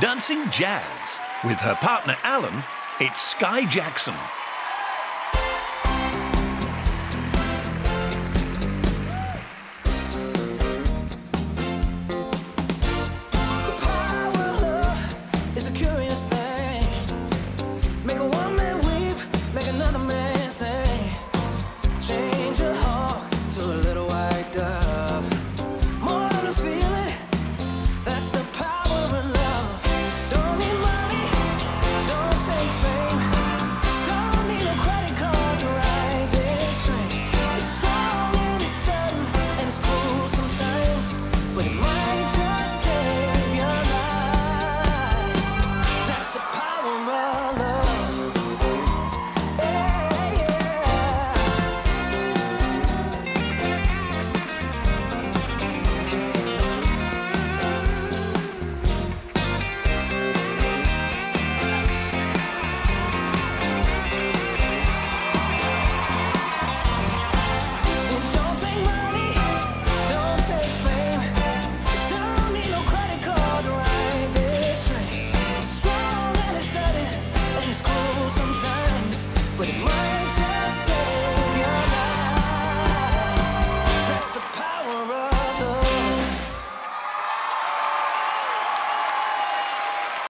dancing jazz. With her partner Alan, it's Sky Jackson. with it.